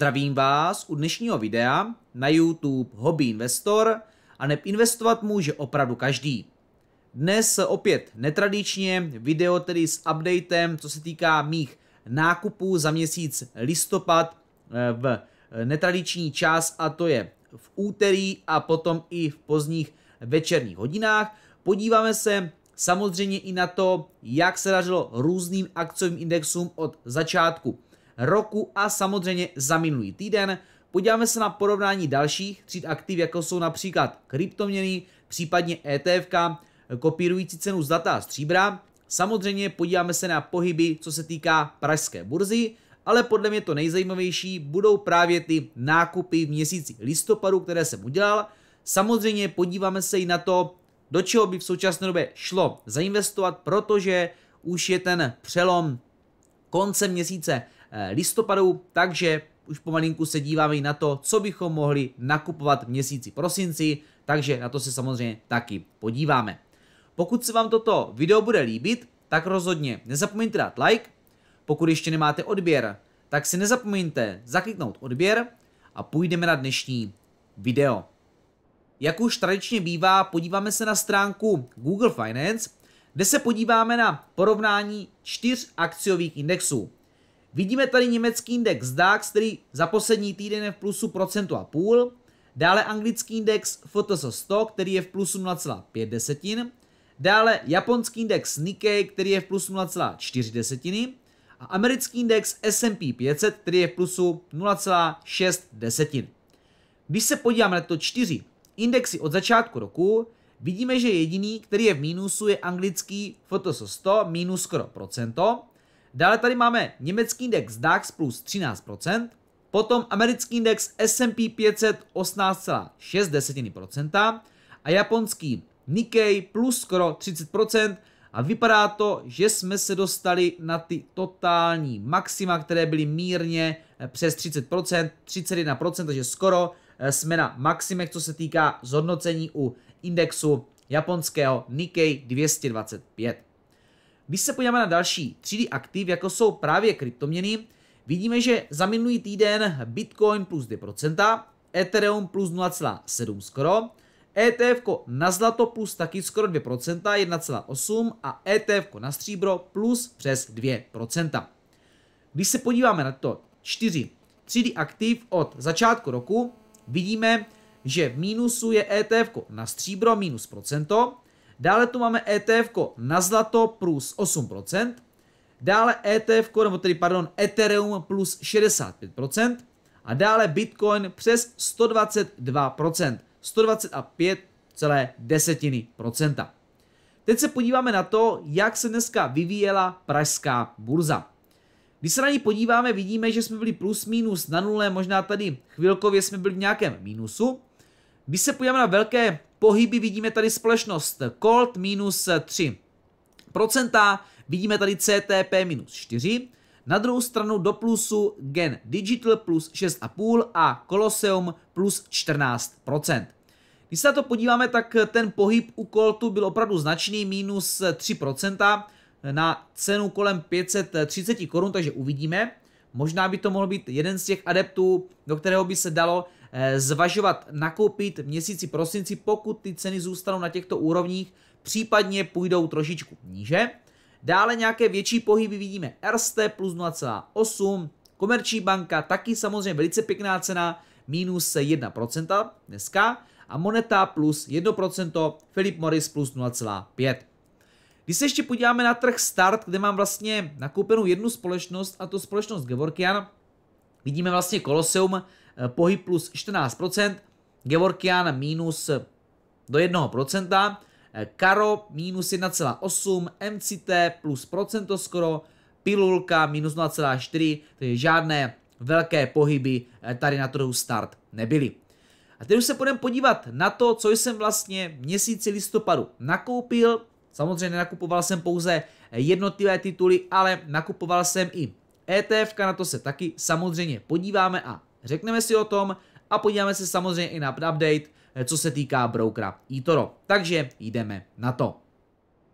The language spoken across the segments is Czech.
Zdravím vás u dnešního videa na YouTube Hobby Investor a neb investovat může opravdu každý. Dnes opět netradičně video tedy s updatem, co se týká mých nákupů za měsíc listopad eh, v netradiční čas a to je v úterý a potom i v pozdních večerních hodinách. Podíváme se samozřejmě i na to, jak se dařilo různým akciovým indexům od začátku roku a samozřejmě za minulý týden. Podíváme se na porovnání dalších tříd aktiv, jako jsou například kryptoměny, případně ETF, kopírující cenu zlata stříbra. Samozřejmě podíváme se na pohyby, co se týká pražské burzy, ale podle mě to nejzajímavější budou právě ty nákupy v měsíci listopadu, které jsem udělal. Samozřejmě podíváme se i na to, do čeho by v současné době šlo zainvestovat, protože už je ten přelom konce měsíce listopadu, takže už pomalinku se díváme i na to, co bychom mohli nakupovat v měsíci prosinci, takže na to se samozřejmě taky podíváme. Pokud se vám toto video bude líbit, tak rozhodně nezapomeňte dát like, pokud ještě nemáte odběr, tak si nezapomeňte zakliknout odběr a půjdeme na dnešní video. Jak už tradičně bývá, podíváme se na stránku Google Finance, kde se podíváme na porovnání čtyř akciových indexů. Vidíme tady německý index DAX, který za poslední týden je v plusu procentu a půl. Dále anglický index FTSE 100, který je v plusu 0,5 desetin. Dále japonský index Nikkei, který je v plusu 0,4 desetiny. A americký index S&P 500, který je v plusu 0,6 desetin. Když se podíváme na to čtyři indexy od začátku roku, vidíme, že jediný, který je v mínusu, je anglický FTSE 100, minus skoro procento. Dále tady máme německý index DAX plus 13%, potom americký index S&P 500 18,6% a japonský Nikkei plus skoro 30% a vypadá to, že jsme se dostali na ty totální maxima, které byly mírně eh, přes 30%, 31%, takže skoro eh, jsme na maximech, co se týká zhodnocení u indexu japonského Nikkei 225. Když se podíváme na další 3D aktiv, jako jsou právě kryptoměny, vidíme, že za minulý týden Bitcoin plus 2%, Ethereum plus 0,7 skoro, ETF na zlato plus taky skoro 2%, 1,8 a ETF na stříbro plus přes 2%. Když se podíváme na to 4 3D aktiv od začátku roku, vidíme, že v mínusu je ETF na stříbro minus procento, Dále tu máme ETF na zlato plus 8%. Dále ETF, nebo tedy pardon, Ethereum plus 65%. A dále Bitcoin přes 122%. 125,1%. Teď se podíváme na to, jak se dneska vyvíjela pražská burza. Když se na ní podíváme, vidíme, že jsme byli plus minus na nule, možná tady chvilkově jsme byli v nějakém mínusu. Když se podíváme na velké pohyby, vidíme tady společnost Colt minus 3%, vidíme tady CTP minus 4%, na druhou stranu do plusu Gen Digital plus 6,5% a Colosseum plus 14%. Když se na to podíváme, tak ten pohyb u Coltu byl opravdu značný, minus 3% na cenu kolem 530 korun, takže uvidíme. Možná by to mohl být jeden z těch adeptů, do kterého by se dalo zvažovat nakoupit v měsíci prosinci, pokud ty ceny zůstanou na těchto úrovních, případně půjdou trošičku níže. Dále nějaké větší pohyby vidíme RST plus 0,8, Komerční banka taky samozřejmě velice pěkná cena, minus 1% dneska a Moneta plus 1%, Philip Morris plus 0,5. Když se ještě podíváme na trh Start, kde mám vlastně nakoupenou jednu společnost, a to společnost Gevorkian, vidíme vlastně Colosseum, Eh, pohyb plus 14%, Gevorkian minus do 1%, Karo eh, minus 1,8, MCT plus procento skoro, Pilulka minus 0,4, takže žádné velké pohyby eh, tady na trhu start nebyly. A teď už se půjdeme podívat na to, co jsem vlastně měsíci listopadu nakoupil. Samozřejmě nakupoval jsem pouze jednotlivé tituly, ale nakupoval jsem i ETF, na to se taky samozřejmě podíváme a Řekneme si o tom a podíváme se samozřejmě i na update, eh, co se týká brokera eToro. Takže jdeme na to.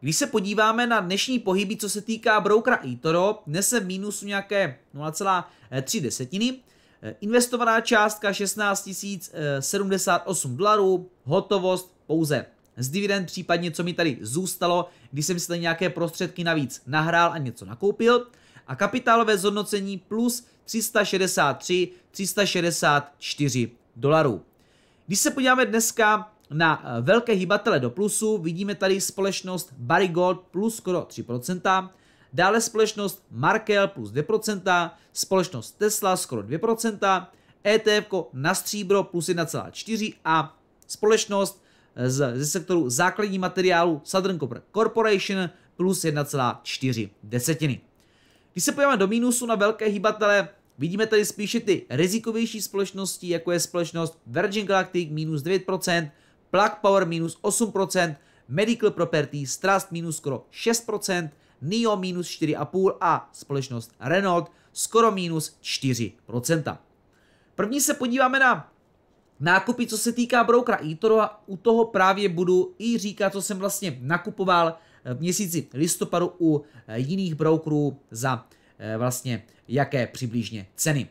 Když se podíváme na dnešní pohyby, co se týká brokera eToro, dnes se mínusu nějaké 0,3 desetiny. Investovaná částka 16 078 dolarů, hotovost pouze z dividend, případně co mi tady zůstalo, když jsem si tady nějaké prostředky navíc nahrál a něco nakoupil. A kapitálové zhodnocení plus 363, 364 dolarů. Když se podíváme dneska na eh, velké hybatele do plusu, vidíme tady společnost Barry Gold plus skoro 3%, dále společnost Markel plus 2%, společnost Tesla skoro 2%, ETF na stříbro plus 1,4% a společnost z, ze sektoru základní materiálu Southern Copper Corporation plus 1,4 desetiny. Když se podíváme do mínusu na velké hybatele, vidíme tady spíše ty rizikovější společnosti, jako je společnost Virgin Galactic minus 9%, Plug Power minus 8%, Medical Properties Trust minus skoro 6%, NIO minus 4,5% a společnost Renault skoro minus 4%. První se podíváme na nákupy, co se týká brokera eToro a u toho právě budu i říkat, co jsem vlastně nakupoval v měsíci listopadu u eh, jiných brokerů za eh, vlastně jaké přibližně ceny.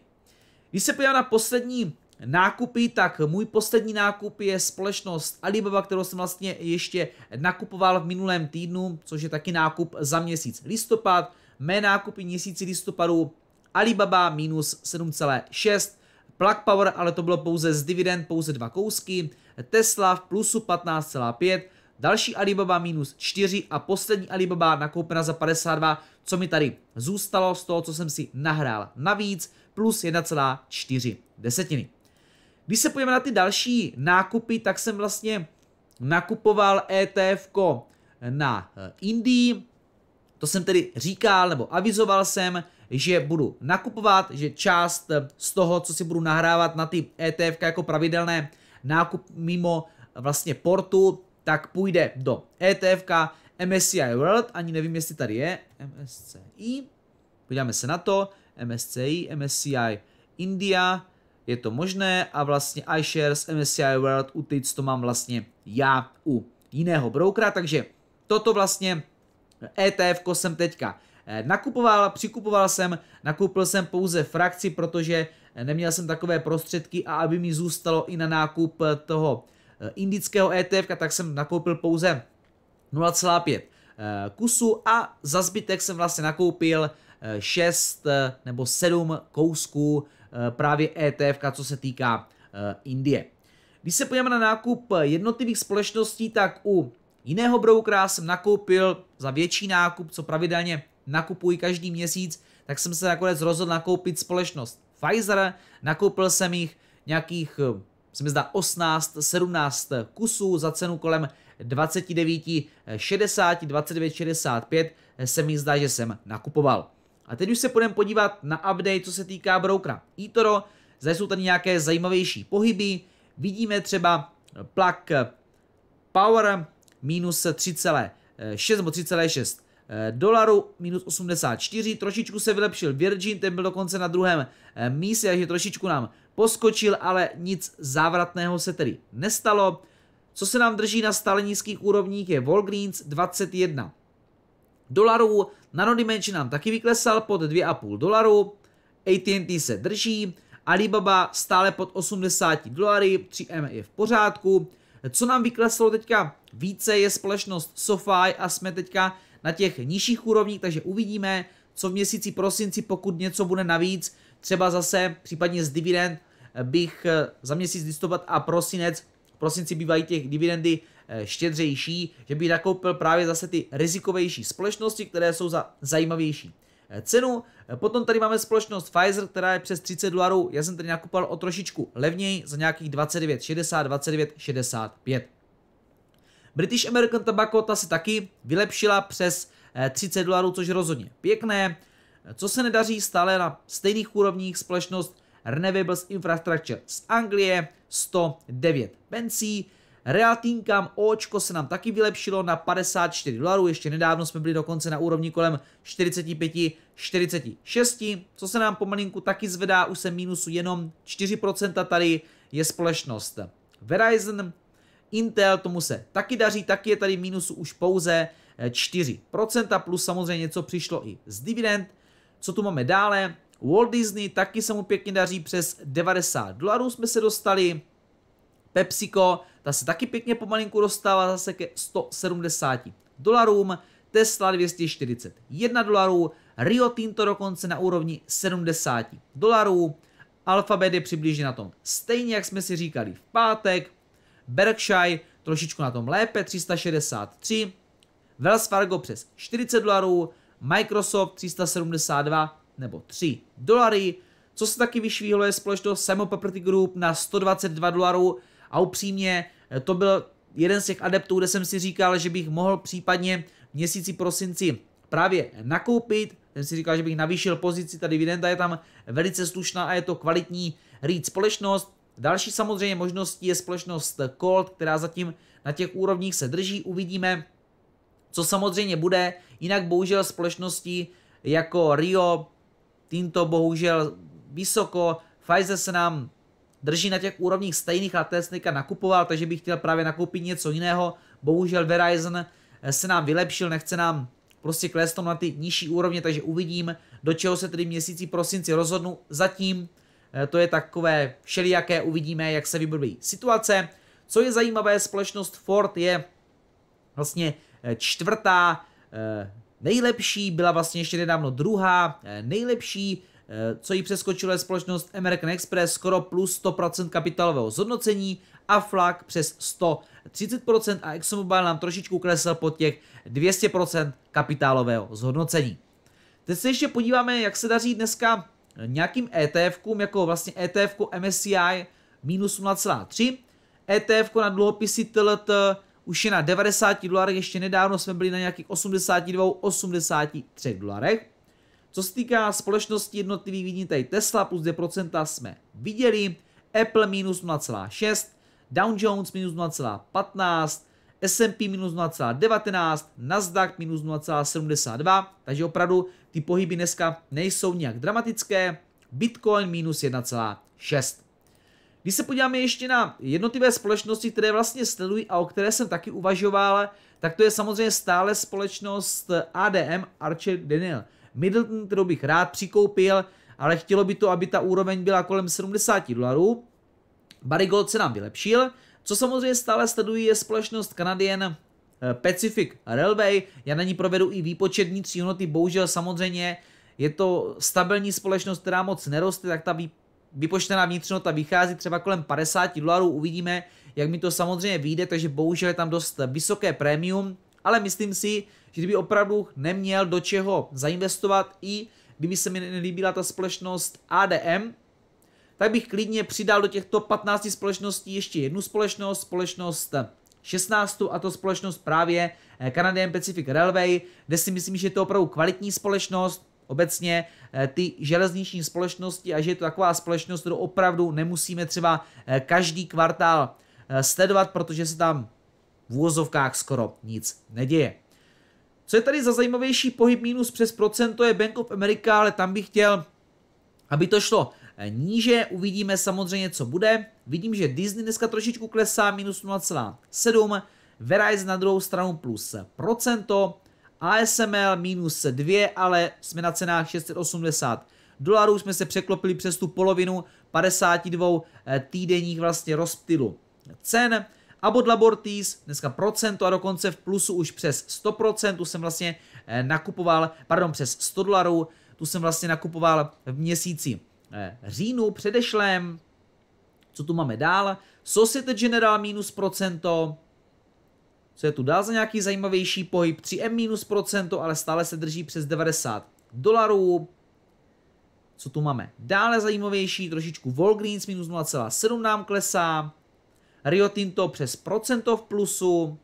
Když se podívám na poslední nákupy, tak můj poslední nákup je společnost Alibaba, kterou jsem vlastně ještě nakupoval v minulém týdnu, což je taky nákup za měsíc listopad. Mé nákupy měsíci listopadu Alibaba minus 7,6, Plug Power, ale to bylo pouze z dividend, pouze dva kousky, Tesla v plusu 15,5, další Alibaba minus 4 a poslední Alibaba nakoupena za 52, co mi tady zůstalo z toho, co jsem si nahrál navíc, plus 1,4 desetiny. Když se podíváme na ty další nákupy, tak jsem vlastně nakupoval ETF na eh, Indii, to jsem tedy říkal nebo avizoval jsem, že budu nakupovat, že část z toho, co si budu nahrávat na ty ETF jako pravidelné nákup mimo vlastně portu, tak půjde do ETF MSCI World, ani nevím, jestli tady je, MSCI, podíváme se na to, MSCI, MSCI India, je to možné a vlastně iShares MSCI World u TIC to mám vlastně já u jiného brokera, takže toto vlastně ETF jsem teďka Eh, nakupoval, přikupoval jsem, nakoupil jsem pouze frakci, protože neměl jsem takové prostředky a aby mi zůstalo i na nákup toho indického ETF, tak jsem nakoupil pouze 0,5 kusu a za zbytek jsem vlastně nakoupil 6 nebo 7 kousků právě ETF, co se týká Indie. Když se podíváme na nákup jednotlivých společností, tak u jiného broukra jsem nakoupil za větší nákup, co pravidelně nakupuji každý měsíc, tak jsem se nakonec rozhodl nakoupit společnost Pfizer. Nakoupil jsem jich nějakých, eh, se mi zdá, 18, 17 kusů za cenu kolem 29, 60, 29, 65 se mi zdá, že jsem nakupoval. A teď už se půjdeme podívat na update, co se týká brokera eToro. Zde jsou tady nějaké zajímavější pohyby. Vidíme třeba plak Power minus 3,6 nebo 3,6 Eh, dolarů minus 84, trošičku se vylepšil Virgin, ten byl dokonce na druhém místě, takže trošičku nám poskočil, ale nic závratného se tedy nestalo. Co se nám drží na stále nízkých úrovních je Walgreens 21 dolarů, Nanodimension nám taky vyklesal pod 2,5 dolarů, AT&T se drží, Alibaba stále pod 80 dolary, 3M je v pořádku. Co nám vykleslo teďka více je společnost SoFi a jsme teďka na těch nižších úrovních, takže uvidíme, co v měsíci prosinci, pokud něco bude navíc, třeba zase případně z dividend bych eh, za měsíc listopad a prosinec, v prosinci bývají těch dividendy eh, štědřejší, že bych nakoupil právě zase ty rizikovější společnosti, které jsou za zajímavější eh, cenu. Potom tady máme společnost Pfizer, která je přes 30 dolarů. Já jsem tady nakupoval o trošičku levněji za nějakých 29,60, 29,65. British American Tobacco ta se taky vylepšila přes 30 eh, dolarů, což je rozhodně pěkné. Co se nedaří stále na stejných úrovních společnost Renewables Infrastructure z Anglie 109 pencí. Real Income Očko se nám taky vylepšilo na 54 dolarů, ještě nedávno jsme byli dokonce na úrovni kolem 45-46, co se nám pomalinku taky zvedá, už se mínusu jenom 4% tady je společnost Verizon, Intel tomu se taky daří, taky je tady mínusu už pouze 4%, plus samozřejmě něco přišlo i z dividend. Co tu máme dále? Walt Disney taky se mu pěkně daří přes 90 dolarů jsme se dostali. PepsiCo, ta se taky pěkně pomalinku dostává zase ke 170 dolarům. Tesla 241 dolarů, Rio Tinto dokonce na úrovni 70 dolarů, Alphabet je přibližně na tom stejně, jak jsme si říkali v pátek, Berkshire trošičku na tom lépe, 363, Wells Fargo přes 40 dolarů, Microsoft 372 nebo 3 dolary, co se taky vyšvihlo je společnost Simon Property Group na 122 dolarů. A upřímně to byl jeden z těch adeptů, kde jsem si říkal, že bych mohl případně v měsíci prosinci právě nakoupit, jsem si říkal, že bych navýšil pozici, ta dividenda je tam velice slušná a je to kvalitní REIT společnost. Další samozřejmě možností je společnost Colt, která zatím na těch úrovních se drží, uvidíme, co samozřejmě bude. Jinak bohužel společnosti jako Rio, Tinto bohužel vysoko, Pfizer se nám drží na těch úrovních stejných a Tesla nakupoval, takže bych chtěl právě nakoupit něco jiného. Bohužel Verizon se nám vylepšil, nechce nám prostě klesnou na ty nižší úrovně, takže uvidím, do čeho se tedy měsíci prosinci rozhodnu. Zatím eh, to je takové všelijaké, uvidíme, jak se vybrví situace. Co je zajímavé, společnost Ford je vlastně eh, čtvrtá eh, nejlepší, byla vlastně ještě nedávno druhá nejlepší, co jí přeskočilo je společnost American Express, skoro plus 100% kapitálového zhodnocení a Flak přes 130% a ExxonMobil nám trošičku klesl pod těch 200% kapitálového zhodnocení. Teď se ještě podíváme, jak se daří dneska nějakým ETF-kům, jako vlastně ETF MSCI minus 0,3. ETF na dluhopisy TLT už je na 90 dolarech, ještě nedávno jsme byli na nějakých 82, 83 dolarech. Co se týká společnosti jednotlivých, vidíte Tesla plus 2% jsme viděli, Apple minus 0,6, Dow Jones minus 0,15, S&P minus 0,19, Nasdaq minus 0,72, takže opravdu ty pohyby dneska nejsou nějak dramatické, Bitcoin minus 1,6. Když se podíváme ještě na jednotlivé společnosti, které vlastně sledují a o které jsem taky uvažoval, tak to je samozřejmě stále společnost ADM Archer Daniel Middleton, kterou bych rád přikoupil, ale chtělo by to, aby ta úroveň byla kolem 70 dolarů. Barigold se nám vylepšil, co samozřejmě stále sledují je společnost Canadian eh, Pacific Railway. Já na ní provedu i výpočet vnitřní hodnoty, bohužel samozřejmě je to stabilní společnost, která moc neroste, tak ta vypočtená vnitřnota vychází třeba kolem 50 dolarů, uvidíme, jak mi to samozřejmě vyjde, takže bohužel je tam dost vysoké prémium, ale myslím si, že kdyby opravdu neměl do čeho zainvestovat i kdyby se mi nelíbila ta společnost ADM, tak bych klidně přidal do těchto 15 společností ještě jednu společnost, společnost 16 a to společnost právě Canadian Pacific Railway, kde si myslím, že je to opravdu kvalitní společnost, obecně eh, ty železniční společnosti a že je to taková společnost, kterou opravdu nemusíme třeba eh, každý kvartál sledovat, protože se tam v úvozovkách skoro nic neděje. Co je tady za zajímavější pohyb minus přes procento je Bank of America, ale tam bych chtěl, aby to šlo níže. Uvidíme samozřejmě, co bude. Vidím, že Disney dneska trošičku klesá, minus 0,7. Verizon na druhou stranu plus procento. ASML minus 2, ale jsme na cenách 680 dolarů. Jsme se překlopili přes tu polovinu 52 eh, týdenních vlastně rozptylu cen. Abot Labortis, dneska procento a dokonce v plusu už přes 100%, tu jsem vlastně eh, nakupoval, pardon, přes 100 dolarů, tu jsem vlastně nakupoval v měsíci Eh, říjnu předešlém. Co tu máme dál? Societe General minus procento. Co je tu dál za nějaký zajímavější pohyb? 3M minus procento, ale stále se drží přes 90 dolarů. Co tu máme? Dále zajímavější, trošičku Walgreens minus 0,7 nám klesá. Rio Tinto přes procento v plusu.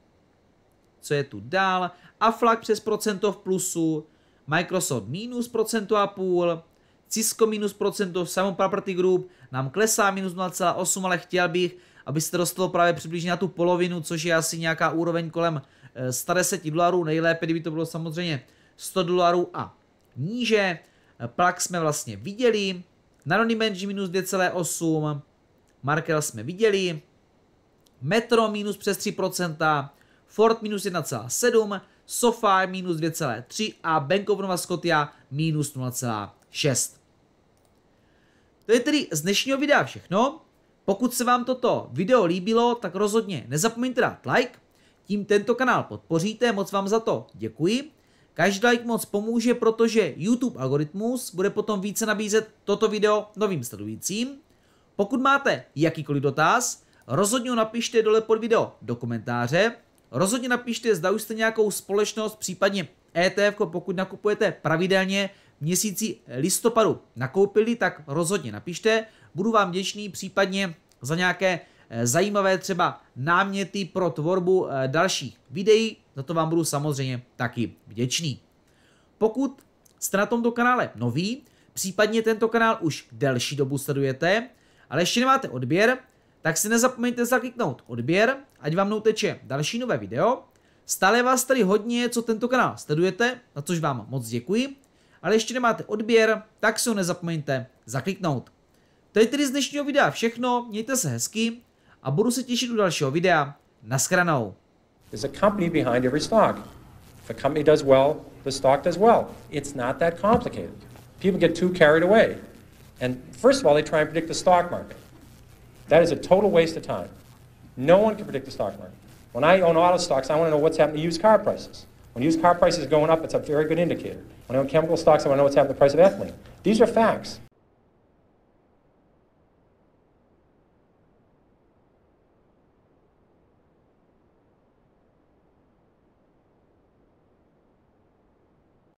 Co je tu dál? Aflac přes procento v plusu. Microsoft minus procento a půl. Cisco minus procento, Simon Property Group nám klesá minus 0,8, ale chtěl bych, aby se dostalo právě přibližně na tu polovinu, což je asi nějaká úroveň kolem 110 eh, dolarů, nejlépe, kdyby to bylo samozřejmě 100 dolarů a níže. Plak jsme vlastně viděli, Nanonimange minus 2,8, Markel jsme viděli, Metro minus přes 3%, Ford minus 1,7, SoFi minus 2,3 a Bank of Nova Scotia minus 0,6. To je tedy z dnešního videa všechno. Pokud se vám toto video líbilo, tak rozhodně nezapomeňte dát like, tím tento kanál podpoříte, moc vám za to děkuji. Každý like moc pomůže, protože YouTube algoritmus bude potom více nabízet toto video novým sledujícím. Pokud máte jakýkoliv dotaz, rozhodně ho napište dole pod video do komentáře. Rozhodně napište, zda už jste nějakou společnost, případně ETF, pokud nakupujete pravidelně v měsíci listopadu nakoupili, tak rozhodně napište. Budu vám vděčný případně za nějaké eh, zajímavé třeba náměty pro tvorbu eh, dalších videí, za to vám budu samozřejmě taky vděčný. Pokud jste na tomto kanále noví, případně tento kanál už delší dobu sledujete, ale ještě nemáte odběr, tak si nezapomeňte zakliknout odběr, ať vám nouteče další nové video. Stále vás tady hodně, co tento kanál sledujete, za což vám moc děkuji, ale ještě nemáte odběr, tak si ho nezapomeňte zakliknout. To je tedy z dnešního videa všechno, mějte se hezky a budu se těšit u dalšího videa. Naschranou. There's a company behind every stock. If a company does well, the stock does well. It's not that complicated. People get too carried away. And first of all, they try and predict the stock market. That is a total waste of time. No one can predict the stock market. When I own auto stocks, I want to know what's happening to used car prices. When used car prices are going up, it's a very good indicator. When I own chemical stocks, I want to know what's happening to the price of ethylene. These are facts.